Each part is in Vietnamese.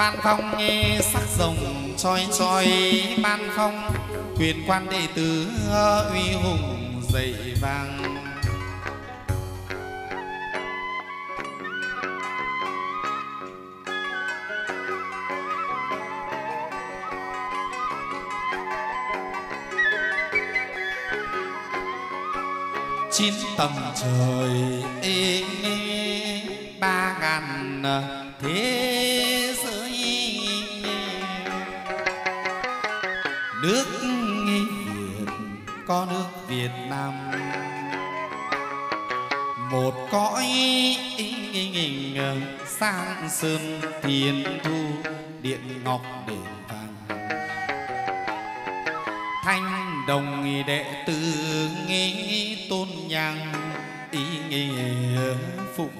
ban phong nghe sắc rồng choi choi ban phong quyền quan đệ tử uy hùng dậy vang chín tầng trời ê, ba ngàn thế Việt Nam. Một cõi sang sơn thiên thu, điện ngọc đền vàng. Thanh đồng đệ tử nghi tôn nhang, ý nghĩa phụng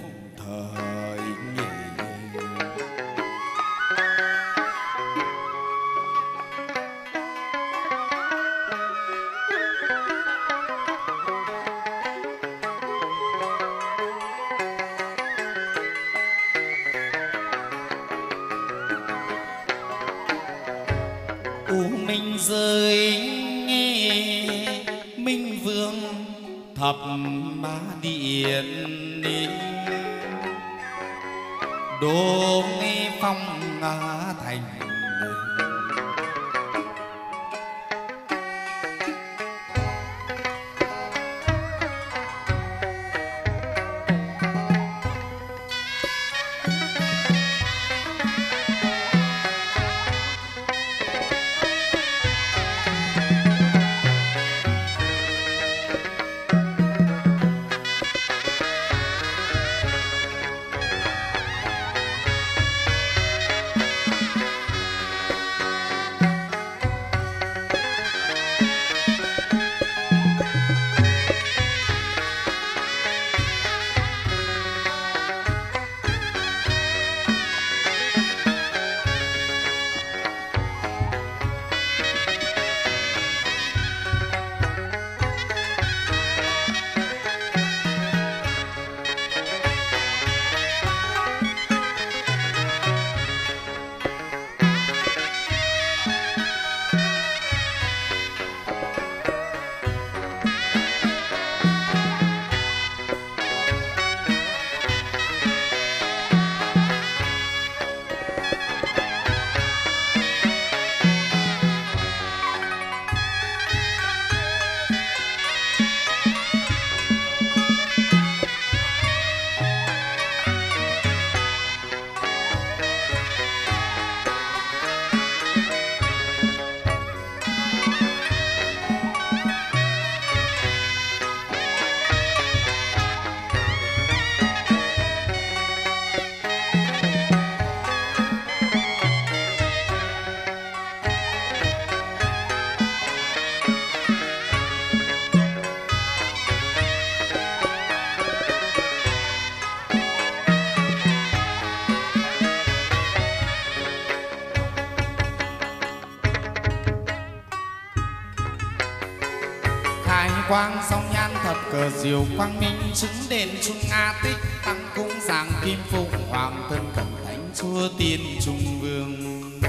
diều quang minh chứng đền trung nga tích, tăng cung giảng kim phụng, hoàng thân cẩn thánh chúa tiên trung vương.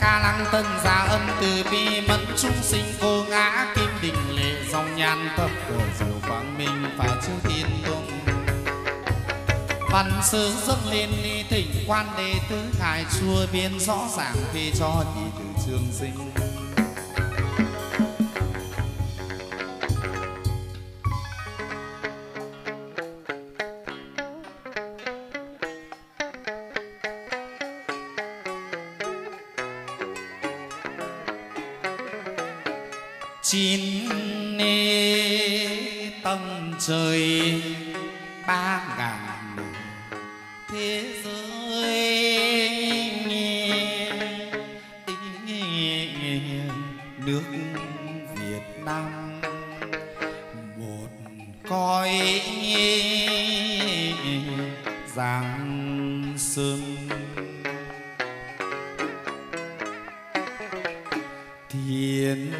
Ca lăng tân gia âm từ bi, mẫn trung sinh cô ngã, kim đình lệ dòng nhan thập cờ diều quang minh phải chư tiên tôn văn sư dâng lên ly thỉnh quan đề tứ ngài chúa biên rõ ràng vì cho nhị thiên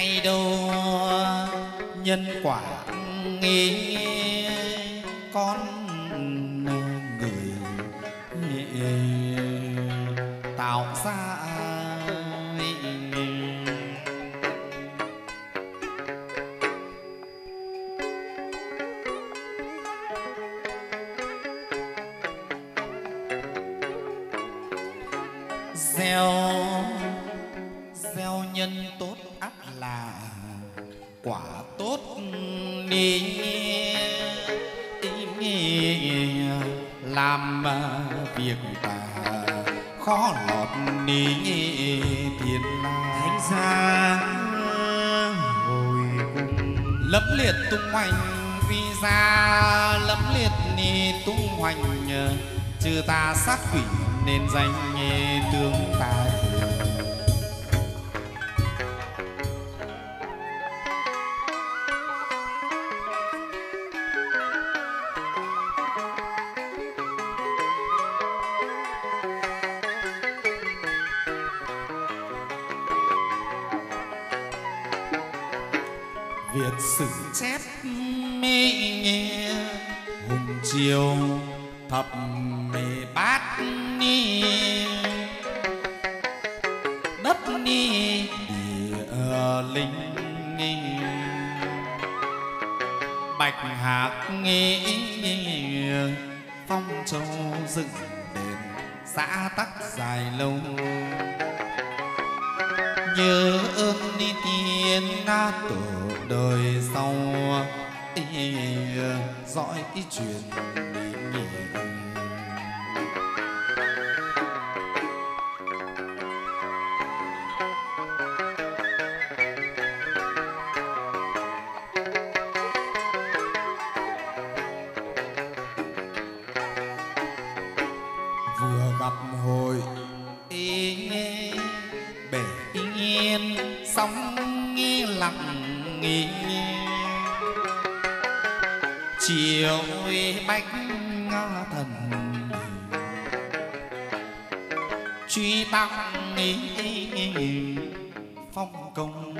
ai đâu nhân quả. Nghi con hoành vi ra lẫm liệt ni tung hoành trừ ta sát quỷ nên danh nghe tướng. truy băng phong công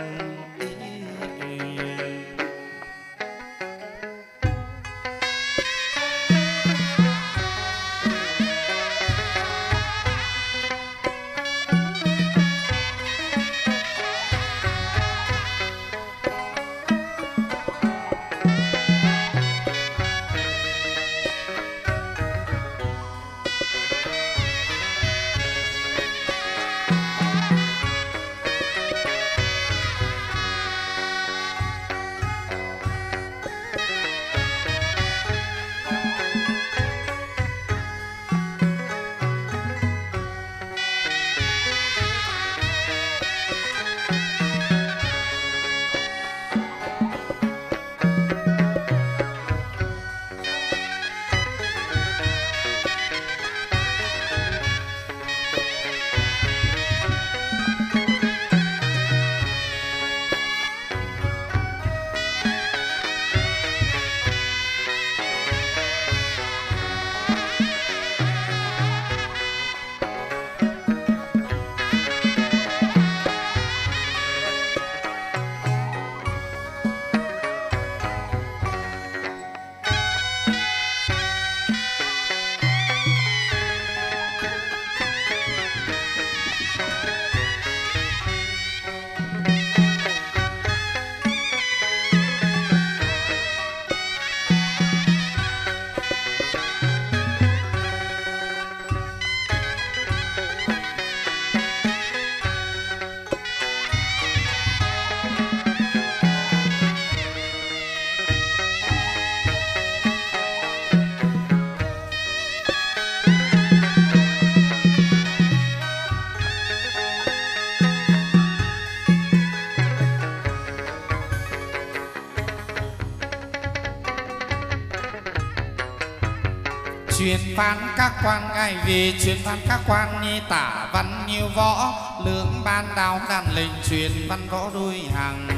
ngài vì truyền văn các quan như tả văn như võ lưỡng ban đào đàn lệnh truyền văn võ đôi hàng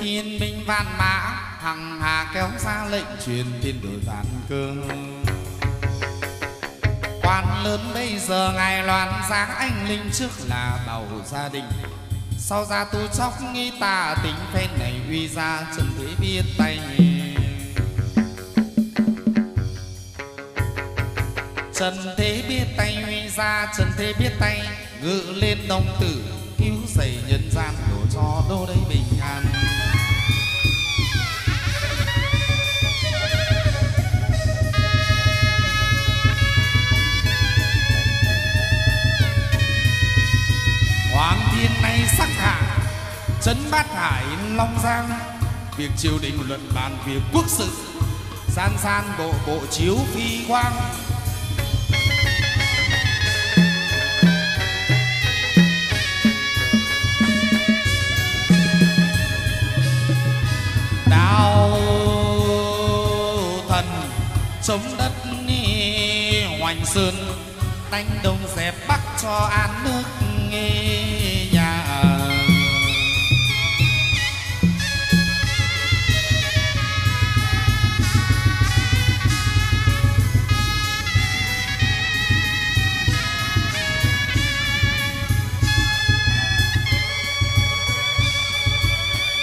thiên binh văn mã, hằng hà kéo ra lệnh truyền thiên đổi vạn cương. Quan lớn bây giờ ngài loan giáng anh linh trước là bầu gia đình. Sau ra tu chóc nghi tà tính phen này uy ra trần thế biết tay. Trần thế biết tay huy ra trần thế biết tay, ngự lên đông tử, cứu dày nhân gian, đổ cho đô đây bình an. Hoàng thiên nay sắc hạ, trấn bát hải long giang. Việc triều đình luận bàn việc quốc sự san san bộ bộ chiếu phi quang. Sơn đánh đông dẹp bắc cho an nước nghe nhà.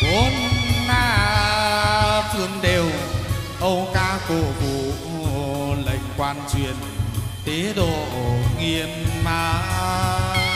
Bốn na phương đều, âu ca cổ vũ lệnh quan truyền tế độ nghiêm mang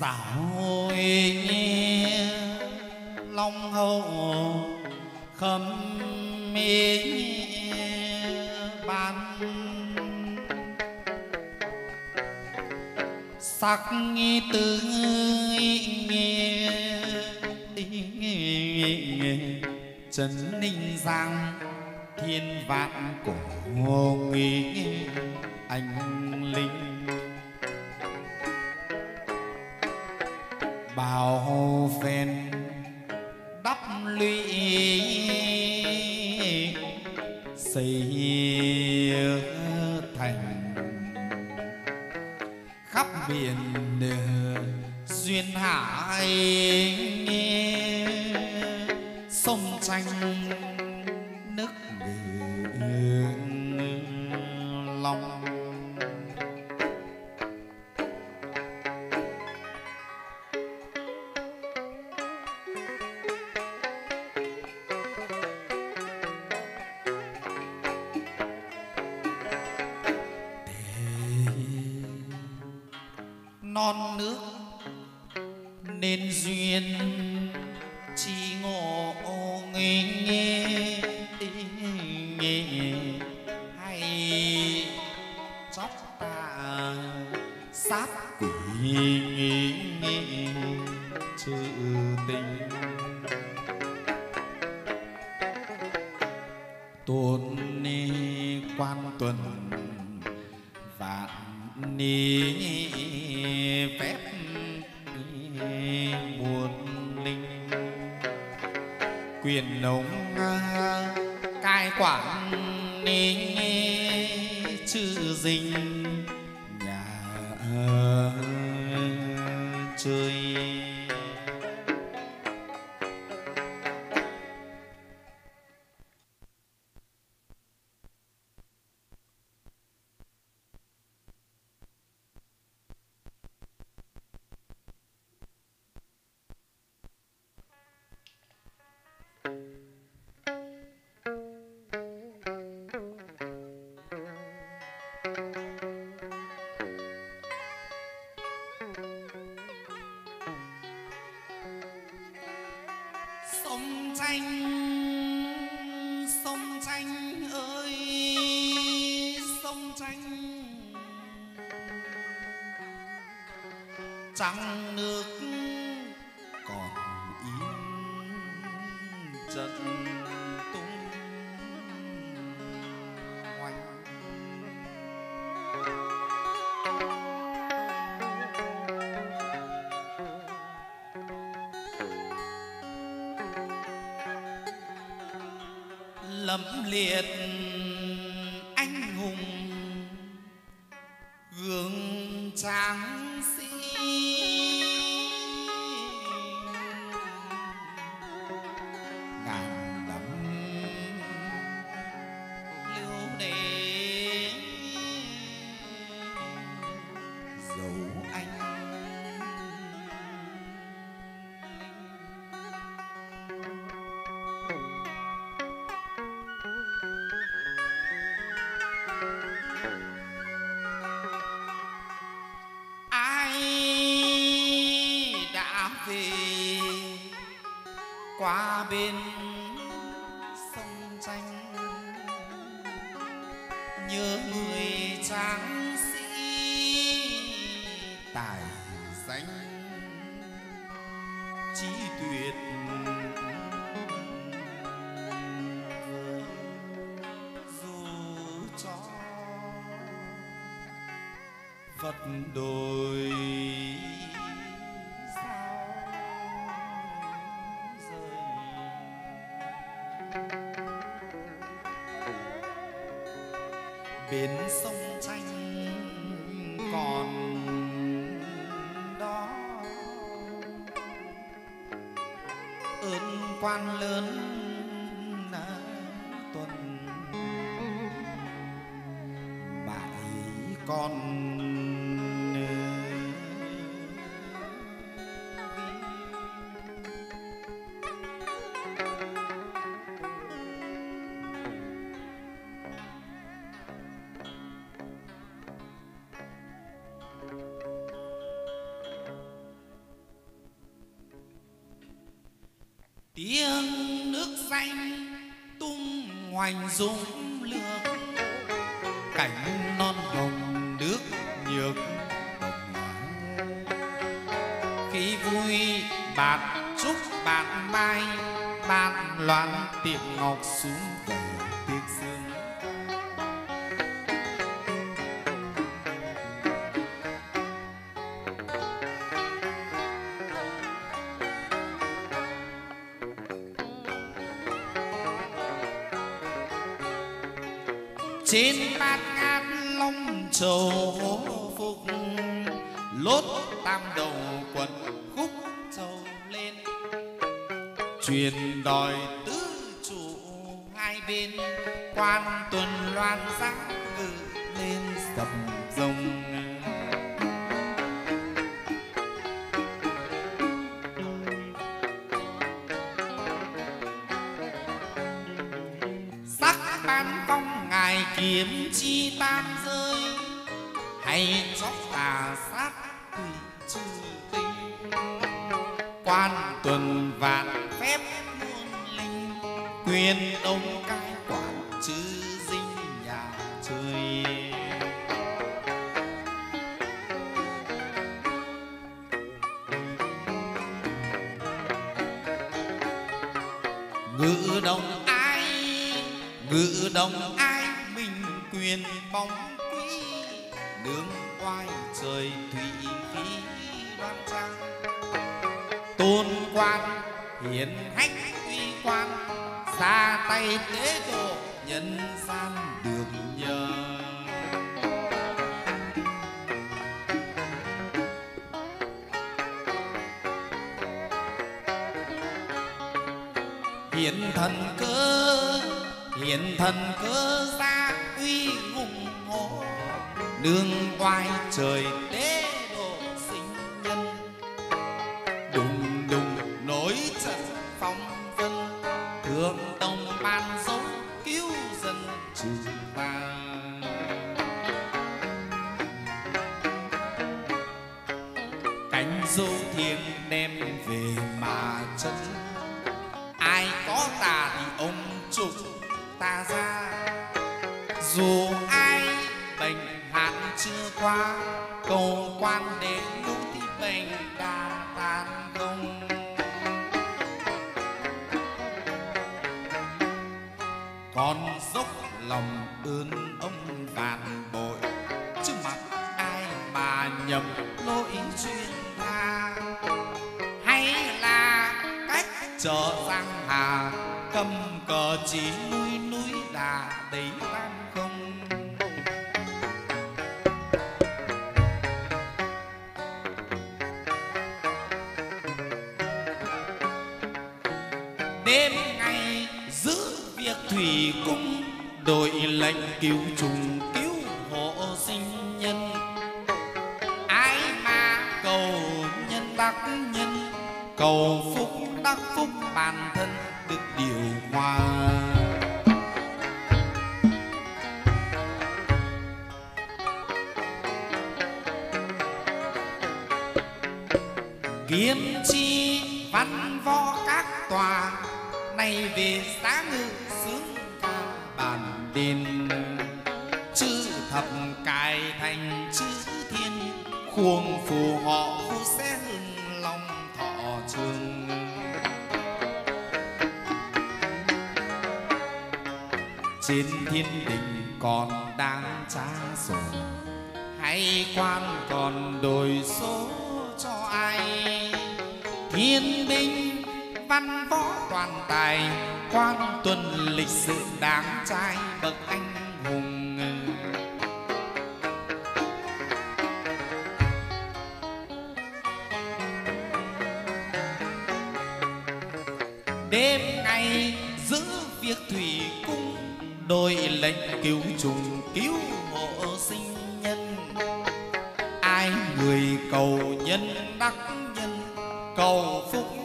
dạ hồi long hậu khâm mi ban. Sắc nghi tư trấn ninh giang, thiên vạn cổ nghi anh linh trăng nước còn yên trần tung. Hoành. Lâm liệt one look. danh tung hoành dũng lược, cảnh non hồng nước nhược khi vui bạn chúc bạn mai bạn loan tiệm ngọc xuống trầu phục. Lốt tam đầu quần khúc trầu lên. Truyền đòi tứ trụ hai bên. Quan tuần loan giác হইতে tuân lịch sự đáng trai bậc anh hùng. Đêm nay giữ việc thủy cung, đôi lệnh cứu trùng cứu hộ sinh nhân. Ai người cầu nhân đắc nhân, cầu phúc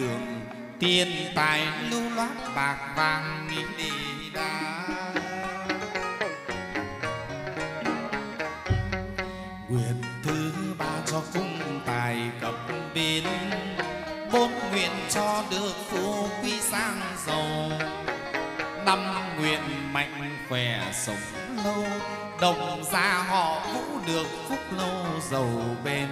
đường, tiền, tài, lưu loát, bạc vàng nghĩ đi đa nguyện thứ ba cho cung tài cập bến, bốn nguyện cho được phú quý sang giàu. Năm nguyện mạnh khỏe sống lâu, đồng gia họ vũ được phúc lâu giàu bên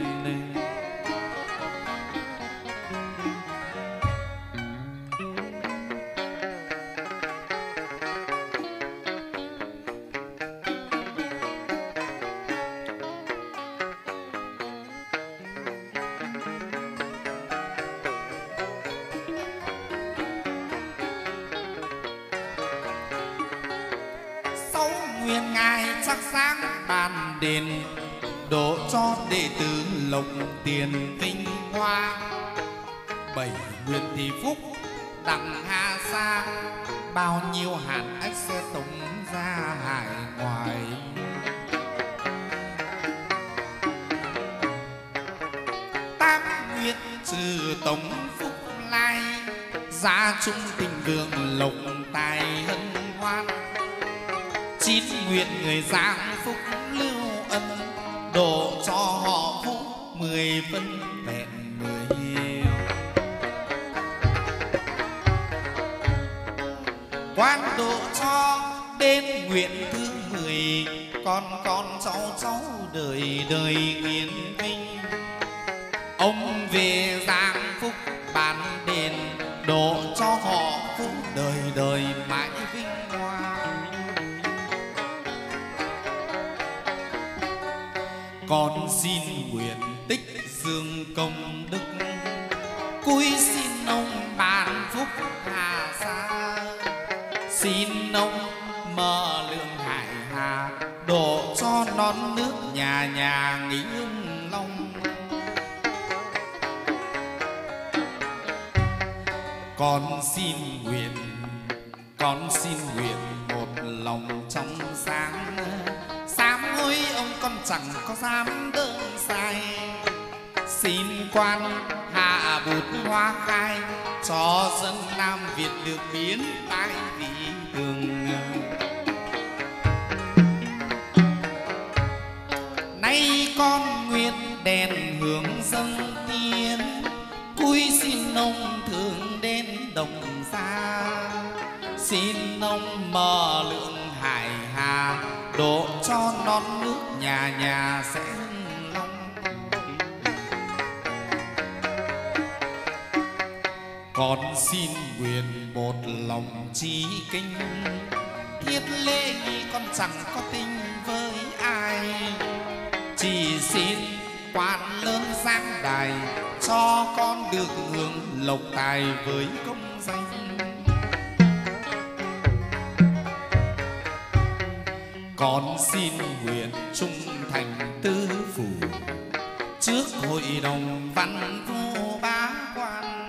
độ cho họ phúc đời đời mãi vinh hoa. Con xin nguyện tích dương công đức, cúi xin ông bàn phúc hà sa xin ông mở lượng hải hà đổ cho non nước nhà nhà nghĩa con xin nguyện, con xin nguyện một lòng trong sáng. Sám hối ông con chẳng có dám đơn sai. Xin quan hạ bút hoa khai, cho dân nam việt được biến tại vị tường. Nay con nguyện đèn hướng dâng tiên, cúi xin ông nông mờ mở lượng hải hà. Độ cho non nước nhà nhà sẽ long con xin nguyện một lòng trí kinh thiết lễ nghi con chẳng có tình với ai. Chỉ xin quan lớn giang đài, cho con được hưởng lộc tài với công danh. Con xin nguyện trung thành tư phủ. Trước hội đồng văn vô bá quan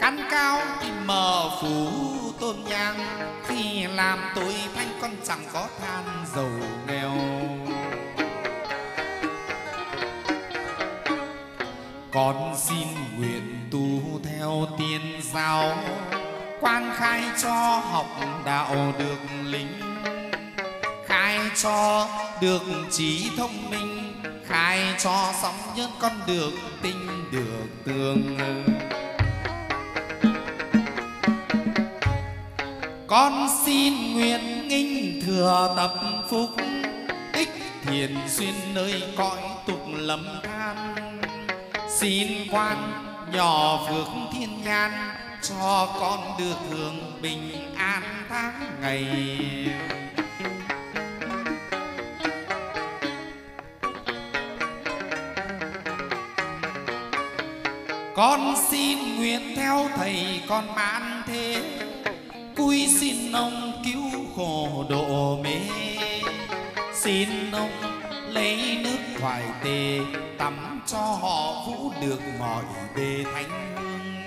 cán cao thì mờ phủ tôn nhang. Khi làm tôi thanh con chẳng có than giàu nghèo. Con xin nguyện tu theo tiên giáo, quan khai cho học đạo được lính cho được trí thông minh, khai cho sóng nhân con được tinh được tường. Con xin nguyện nghinh thừa tập phúc, ích thiền xuyên nơi cõi tục lầm than. Xin quan nhỏ phước thiên nhan cho con được hưởng bình an tháng ngày. Con xin nguyện theo thầy, con mãn thế. Cúi xin ông cứu khổ độ mê. Xin ông lấy nước thoại tề, tắm cho họ vũ được mọi bề thánh hương.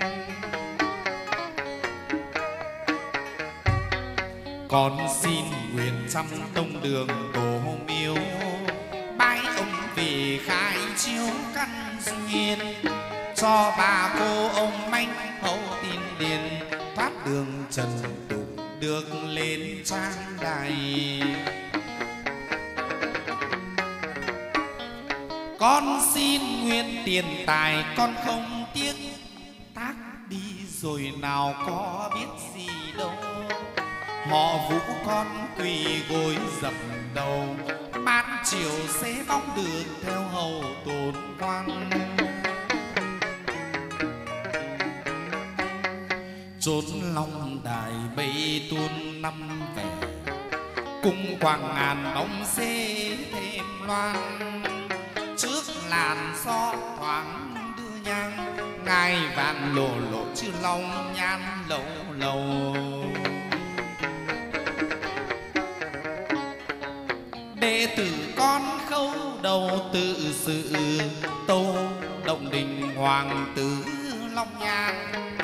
Con xin nguyện trăm tông đường tổ miếu. Bái ông về khai chiếu căn duyên cho bà cô ông manh hậu tin điền. Thoát đường trần tục được lên trang đài. Con xin nguyện tiền tài, con không tiếc. Tác đi rồi nào có biết gì đâu. Họ vũ con quỳ gối dập đầu. Ban chiều sẽ bóng được theo hầu tồn quan chốn long đài mây tuôn năm về. Cung quang ngàn bóng xê thêm loan trước làn gió thoáng đưa nhang ngài vạn lộ lộ chữ long nhan lầu lầu. Đệ tử con khâu đầu tự sự, tâu động đình hoàng tử long nhang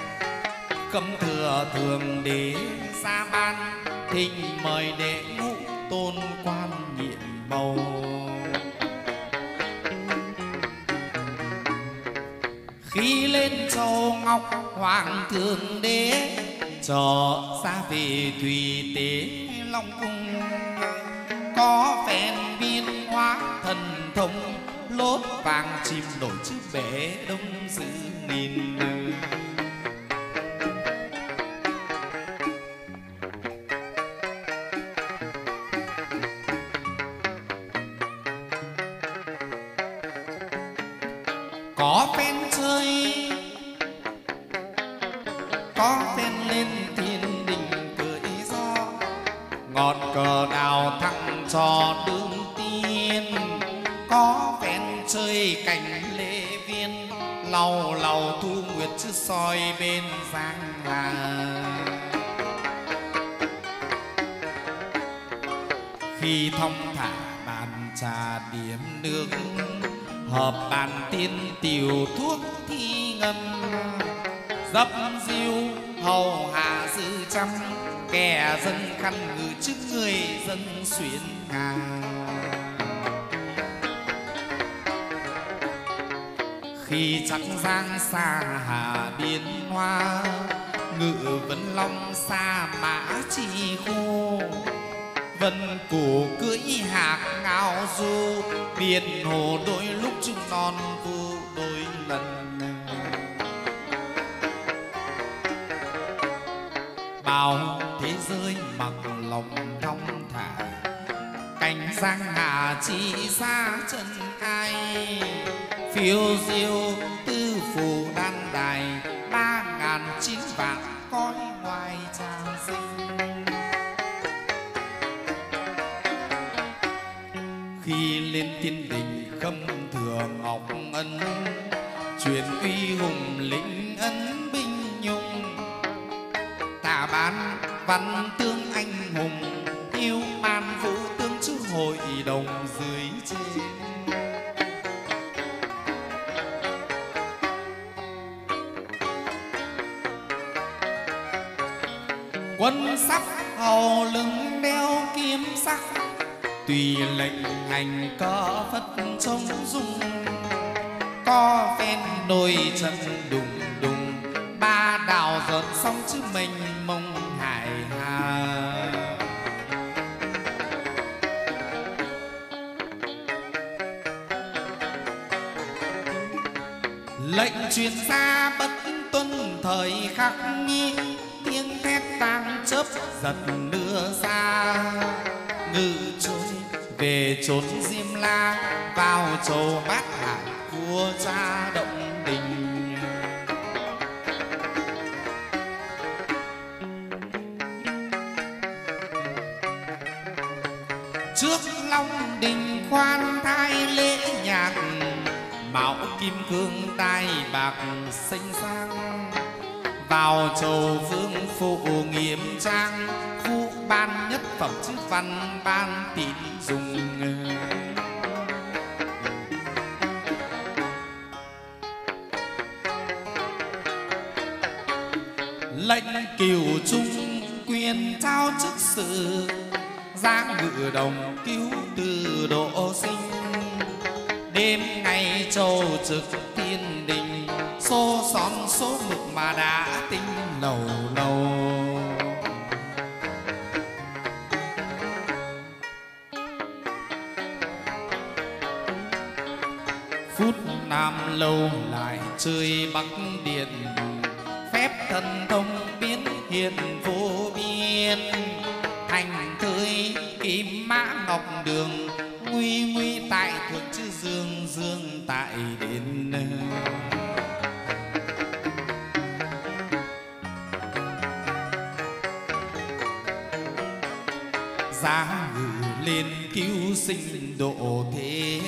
cấm thừa thường đế. Xa ban. Thỉnh mời đệ ngũ tôn quan nhiệm bầu. Khi lên châu ngọc hoàng thượng đế cho ra về thủy tế long cung. Có phen biên hóa thần thông lốt vàng chìm nổi chữ bể đông dữ nghìn có phen chơi có phen lên thiên đình cười gió ngọn cờ nào thăng cho đương tiên? Có phen chơi cảnh lễ viên, lau lau thu nguyệt chứ soi bên giang hà. Khi thông thả bàn trà điểm nước hợp bàn tiên tiểu thuốc thi ngâm. Dấp diêu hầu hạ dư trăm, kẻ dân khăn ngự trước người dân xuyên hà. Khi trắng giang xa hà biên hoa, ngự vấn long xa mã chi khô cổ cưỡi hạc ngao du biển hồ đôi lúc chung non vu đôi lần bao thế giới mặc lòng thong thả, cảnh giang hà chỉ xa chân ai. Phiêu diêu tư phù đan đài, ba ngàn chín vạn ân. Truyền uy hùng lĩnh ấn binh nhung tả bán văn truyền xa bất tuân thời khắc nghi. Tiếng thét tang chớp giật đưa xa ngự trôi về chốn diêm la, vào chầu bát hải vua cha động đình. Trước long đình khoan thai lễ nhạc mạo kim cương tai bạc xanh sang. Vào chầu vương phụ nghiêm trang, khu ban nhất phẩm chức văn ban tín dùng lệnh cửu trung quyền trao chức sự, giang ngự đồng cứu từ độ sinh đêm ngày châu trực thiên đình, xô xóm số mực mà đã tinh lầu lầu. Phút nam lâu lại chơi bắc điện, phép thần thông biến hiện vô biên. Sinh độ thế.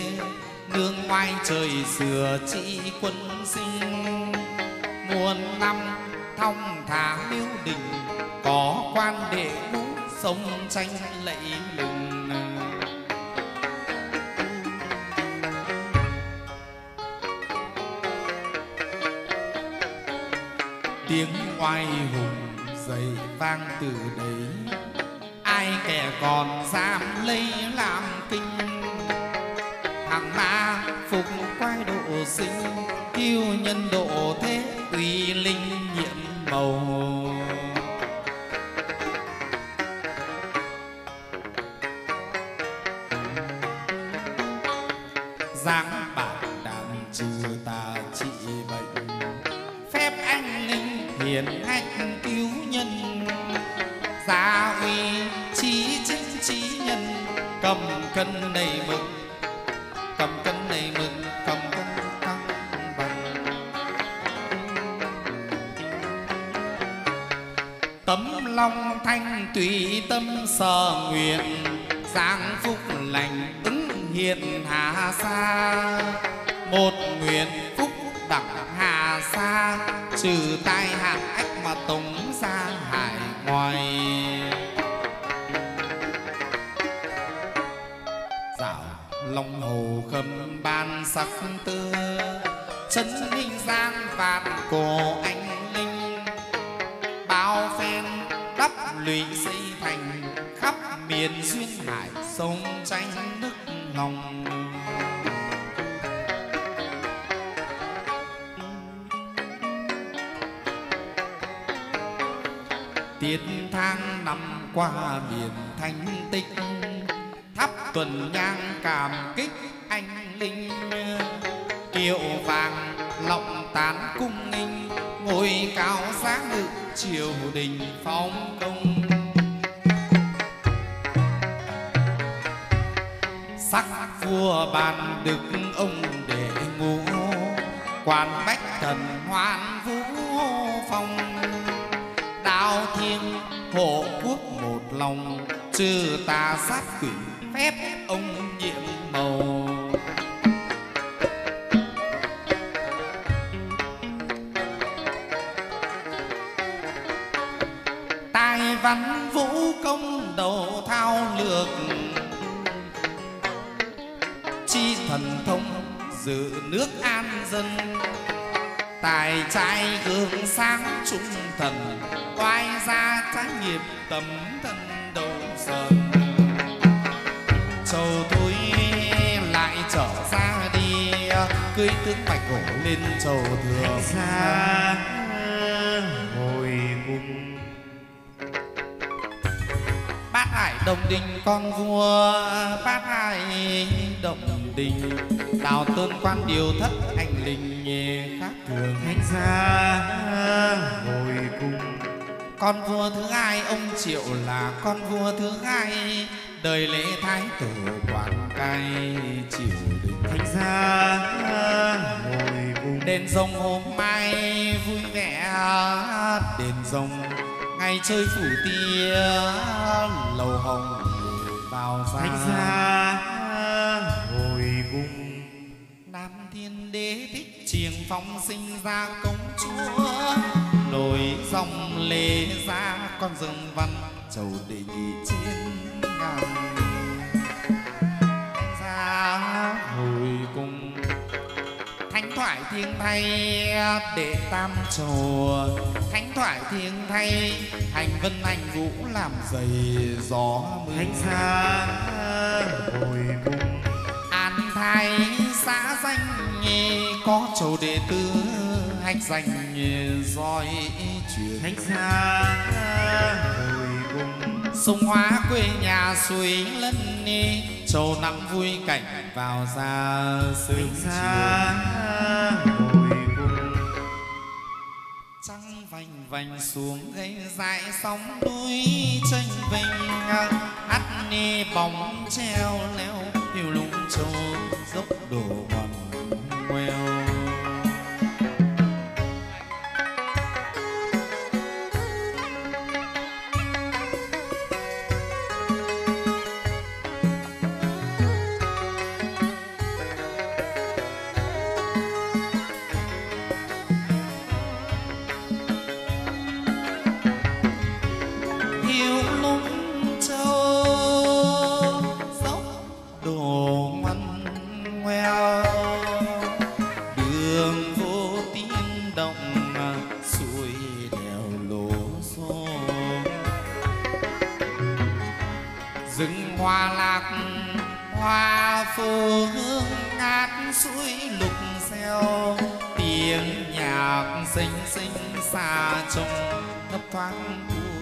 Nương ngoài trời sửa trị quân sinh. Muôn năm thong thả miêu đình, có quan đệ ngũ sông tranh lẫy lừng. Tiếng oai hùng dậy vang từ đấy kẻ còn giam lấy làm kinh. Thằng ma phục quay độ sinh kiêu nhân độ thế uy linh nhiệm màu. Giáng bản đàn trừ tà trị bệnh, phép anh linh hiền hạnh cứu nhân. Gia uy cầm cân này mực cầm cân này mực cầm cân căng bằng. Tấm long thanh tùy tâm sở nguyện giang phúc lành ứng hiện hà xa một nguyện phúc đẳng hà sa, trừ tai hạn ách mà tống ra hải ngoài cầm bàn ban sắc tư. Chân linh giang vạn cổ anh linh, bao phen đắp lụy xây thành khắp miền duyên hải sông tranh nước lòng. Tiết thang năm qua miền thanh tích thắp tuần nhang cảm kích cung nghinh ngồi cao sáng ngự, triều đình phong công. Sắc vua bàn đức ông để ngủ quan bách thần hoan vũ phong. Đạo thiên hộ quốc một lòng, trừ tà sát quỷ phép nước an dân. Tài trai gương sáng trung thần, oai ra trái nghiệp tấm thân đầu sơn châu thôi lại trở ra đi, cưới tướng bạch hổ lên châu thường xa hồi cung bát hải đồng đình con vua, bát hải đồng đình đào tôn quan điều thất anh linh nhẹ khác thường. Thánh xa hồi cung con vua thứ hai ông triệu là con vua thứ hai đời lễ thái tổ quản cai triều đình. Thánh xa hồi cung đền rồng hôm mai vui vẻ đền rồng ngày chơi phủ tia lầu hồng vào ra. Thánh xa thiên đế thích triềng phong sinh ra công chúa. Nổi dòng lê ra con rừng văn chầu đề nghị trên ngàn. Ra hồi cùng thánh thoại thiên thay để tam trầu thánh thoại thiên thay hành vân hành vũ làm dày gió mưa. Thánh xa hồi cung an thái xã danh có châu đệ tử hạch danh roi truyền thánh xa hồi cung sông hóa quê nhà suối lân ni châu nắng vui cảnh vào ra sương xa hồi cung trăng vành vành xuống gây dại sóng núi tranh vinh hắt ni bóng treo leo hiểu lung châu dốc đổ bằng queo. Hoa phù hương ngát suối lục xeo. Tiếng nhạc xinh xinh xa trông, thấp thoáng cuối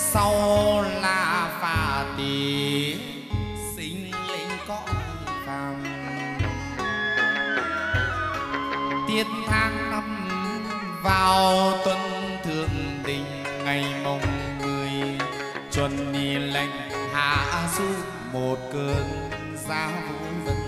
sau là phà tỳ, sinh linh cõi phàm. Tiết tháng năm vào tuần thượng đình, ngày mồng mười, chuẩn ni lệnh hạ du một cơn giá vũ vân.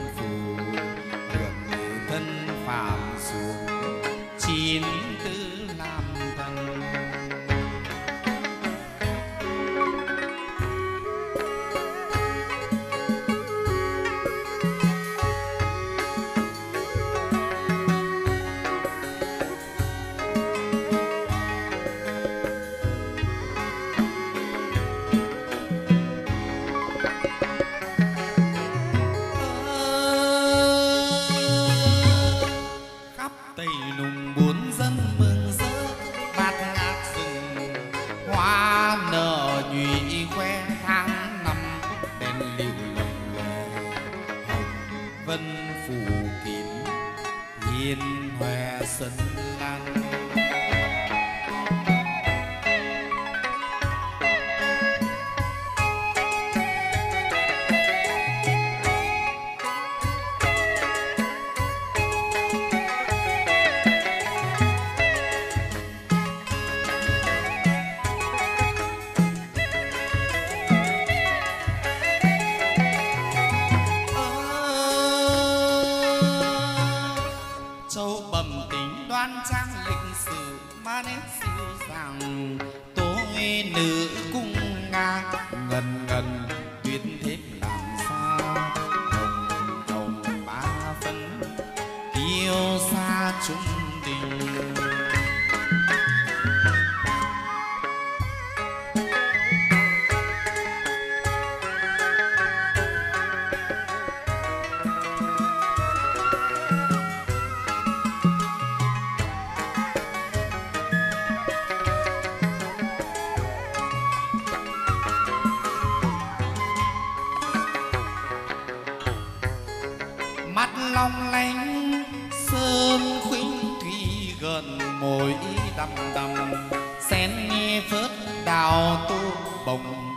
Mồi đầm đầm sen nghe phớt đào tu bồng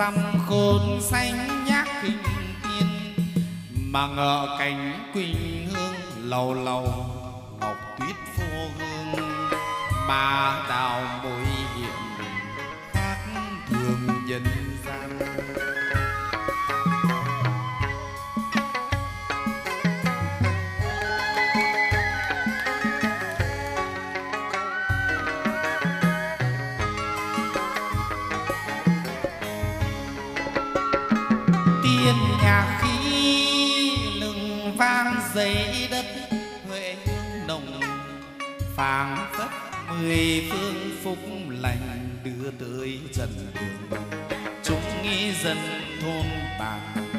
dăm khôn xanh nhác kinh thiên mà ngỡ cánh quỳnh hương lầu lầu, ngọc tuyết phô hương mà đào mùi người phương phúc lành đưa tới dần đường. Chúng nghĩ dân thôn bản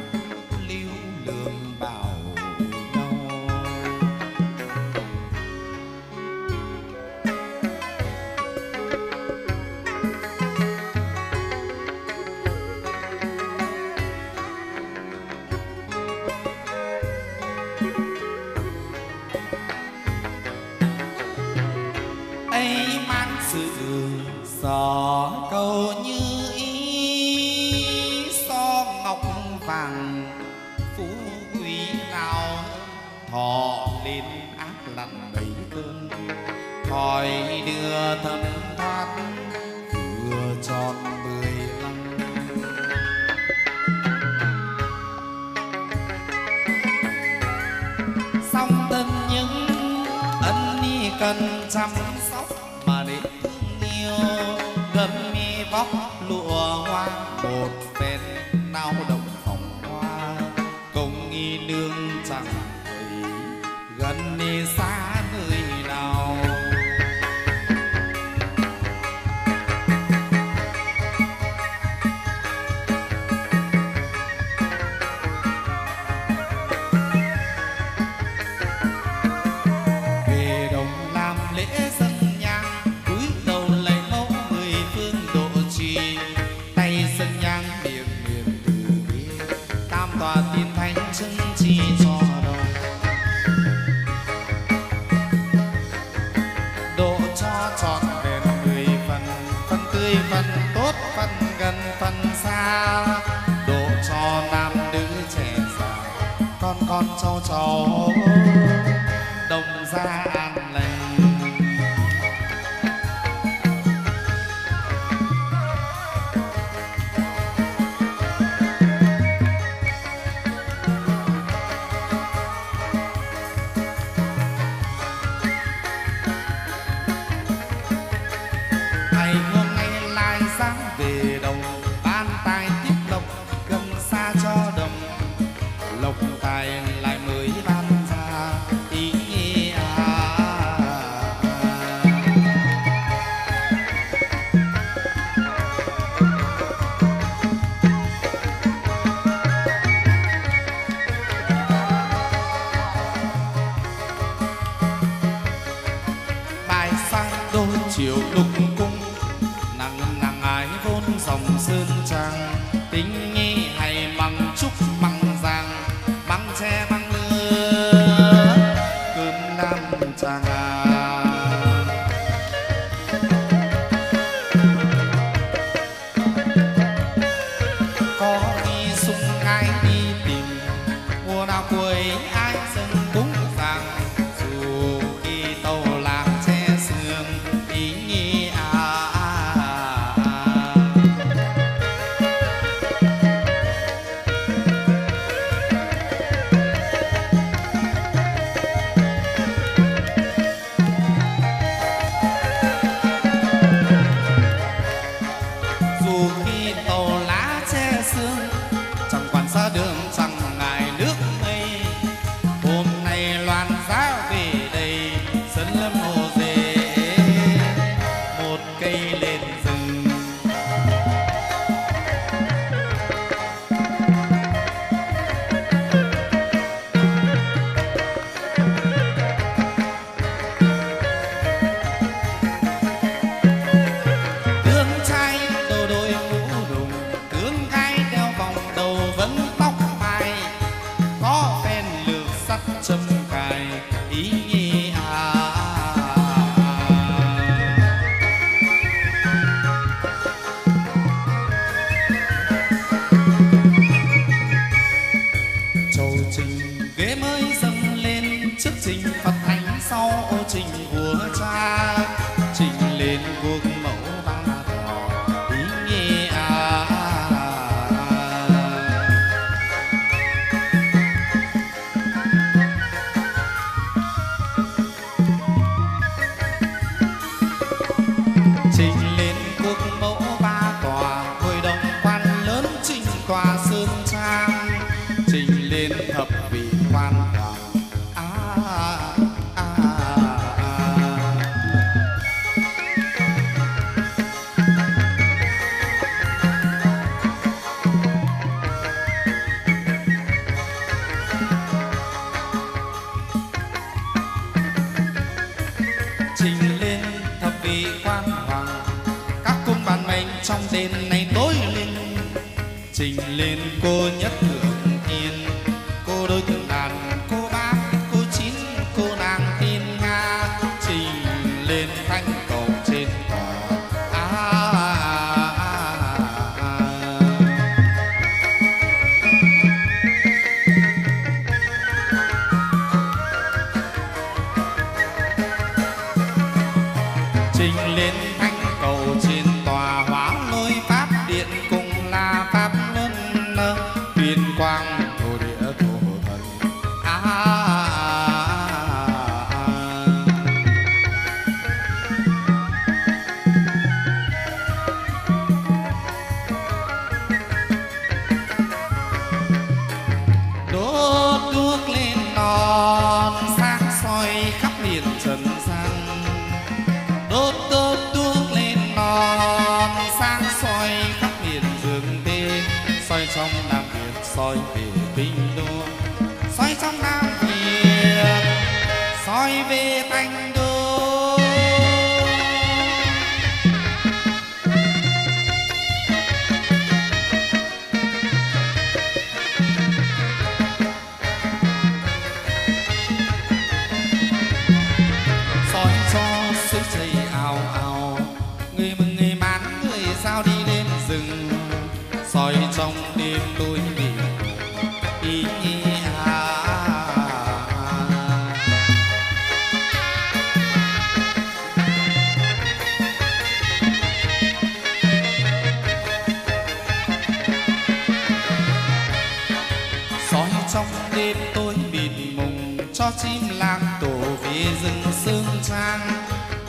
rừng sương trang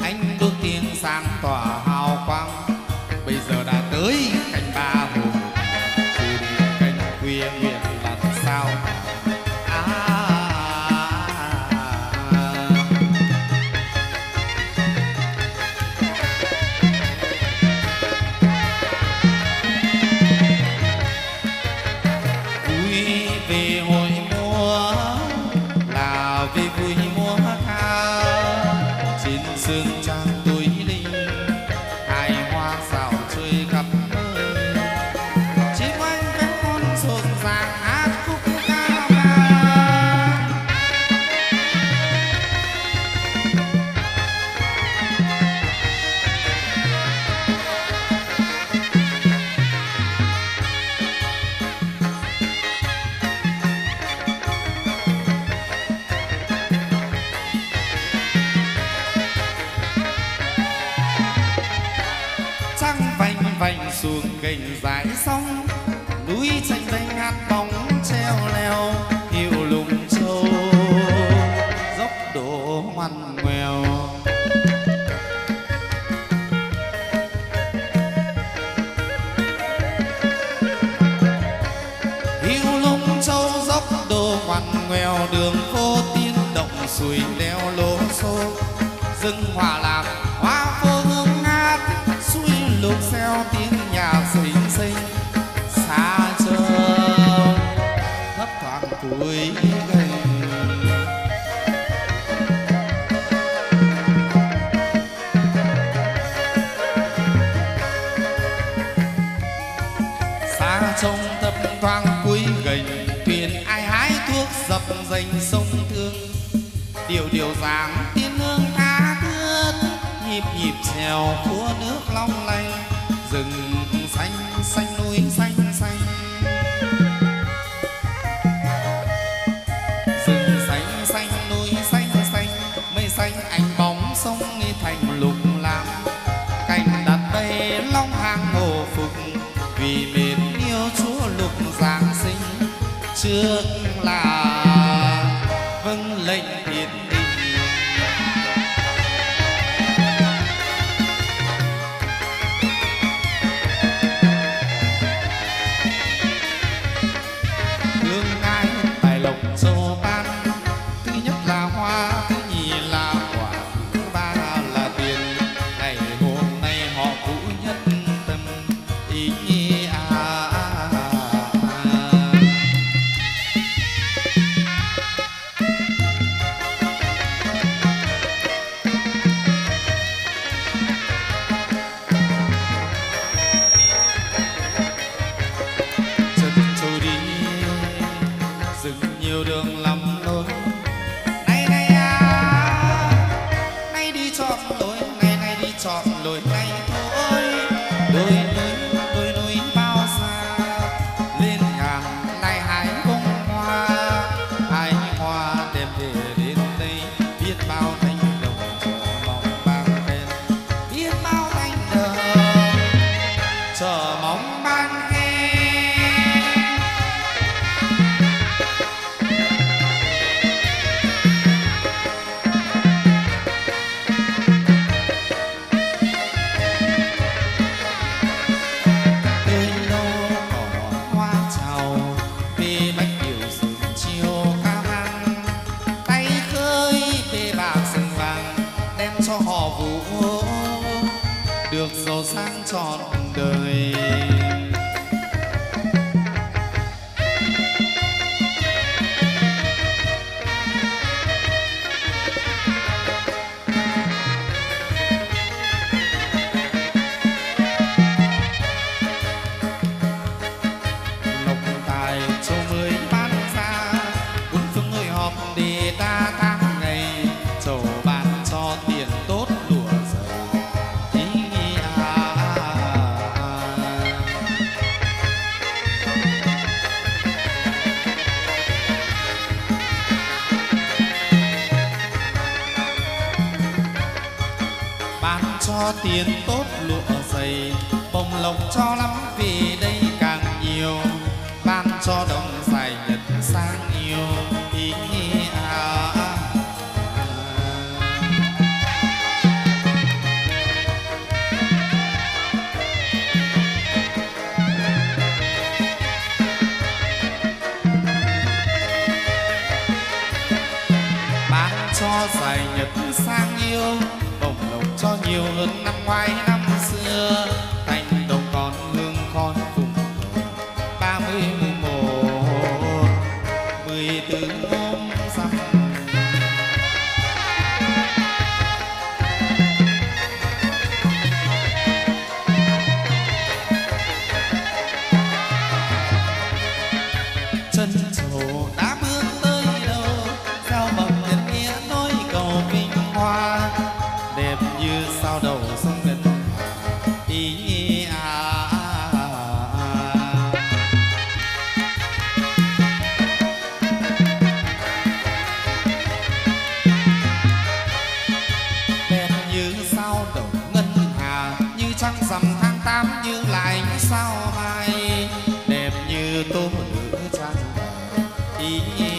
anh bước tiếng sáng tỏa suối leo lố xô, rừng hòa lạc, hoa phố hương ngát suối lục xeo tiếng nhà xinh xinh, xa trông thấp thoáng cuối gành xa trông thấp thoáng cuối gành thuyền ai hái thuốc dập dành sông điều điều dáng. Tiên hương cá thước, nhịp nhịp xèo của nước long lanh. Rừng xanh xanh 一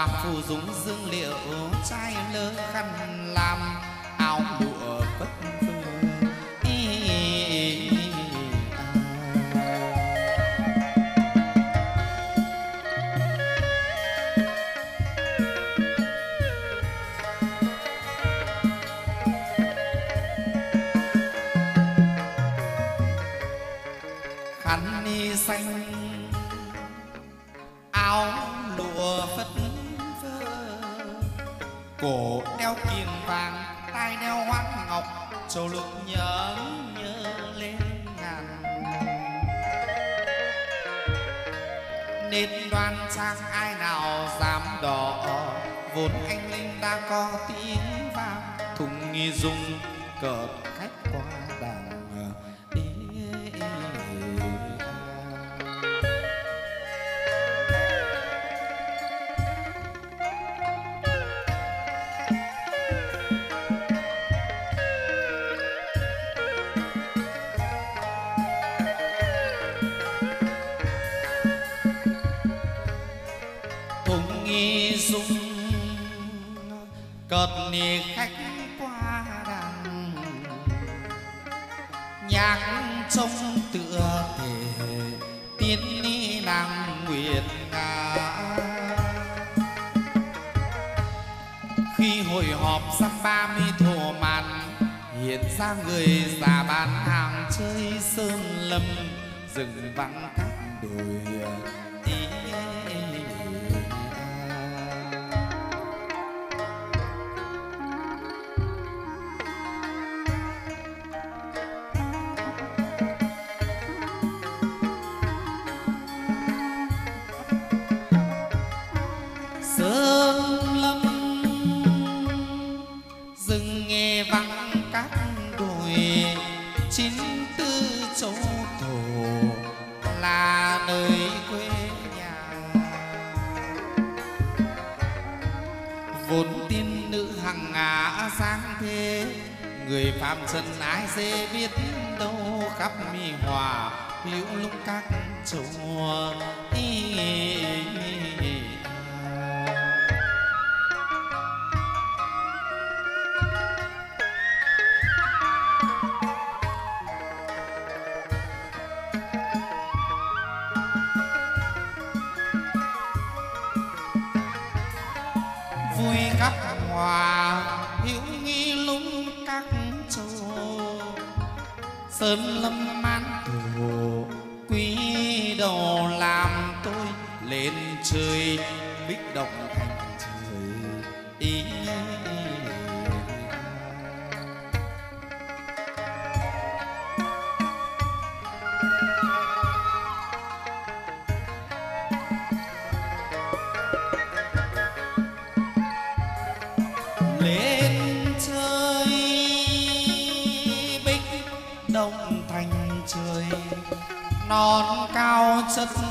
đoàn phù dũng dương liệu trai dung cọp. Hallelujah. xê biết đâu khắp mi hòa liễu lúc các chùa ý, ý, vui khắp hòa sơn lâm man. Thù quý đồ làm tôi lên trời bích động thành non cao chất